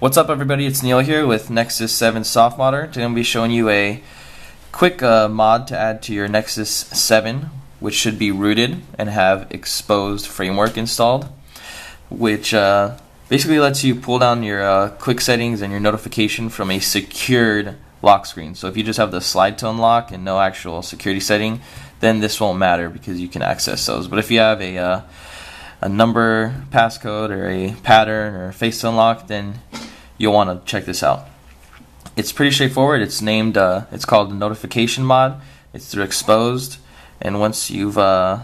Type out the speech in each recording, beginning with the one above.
What's up everybody, it's Neil here with Nexus 7 Softmodder. Today I'm going to be showing you a quick uh, mod to add to your Nexus 7 which should be rooted and have Xposed framework installed which uh, basically lets you pull down your uh, quick settings and your notification from a secured lock screen. So if you just have the slide to unlock and no actual security setting then this won't matter because you can access those. But if you have a uh, a number passcode or a pattern or face unlock, then you'll want to check this out. It's pretty straightforward. It's named, uh, it's called the notification mod. It's through Xposed, and once you've uh,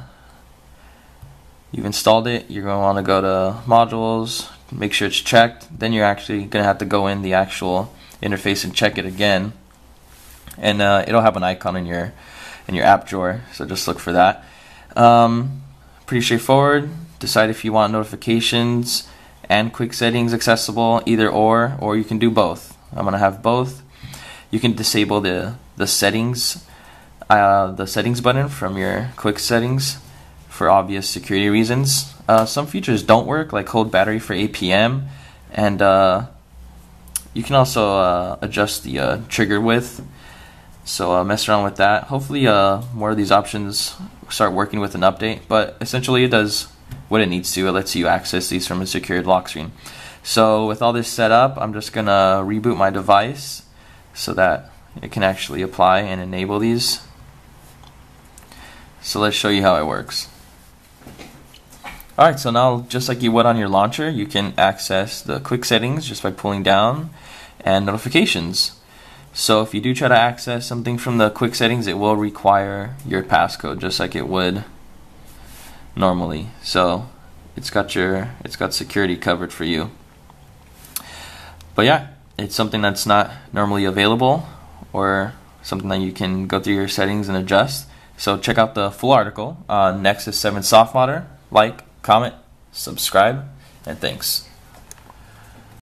you've installed it, you're going to want to go to modules, make sure it's checked. Then you're actually going to have to go in the actual interface and check it again, and uh, it'll have an icon in your in your app drawer. So just look for that. Um, pretty straightforward. Decide if you want notifications and quick settings accessible, either or, or you can do both. I'm gonna have both. You can disable the the settings, uh, the settings button from your quick settings for obvious security reasons. Uh, some features don't work, like hold battery for APM, and uh, you can also uh, adjust the uh, trigger width. So uh, mess around with that. Hopefully, more of these options start working with an update. But essentially, it does what it needs to. It lets you access these from a secured lock screen. So with all this set up, I'm just going to reboot my device so that it can actually apply and enable these. So let's show you how it works. Alright, so now just like you would on your launcher, you can access the quick settings just by pulling down and notifications. So if you do try to access something from the quick settings, it will require your passcode just like it would normally. So it's got your it's got security covered for you. But yeah, it's something that's not normally available or something that you can go through your settings and adjust. So check out the full article on Nexus 7 Softmodder. Like, comment, subscribe, and thanks.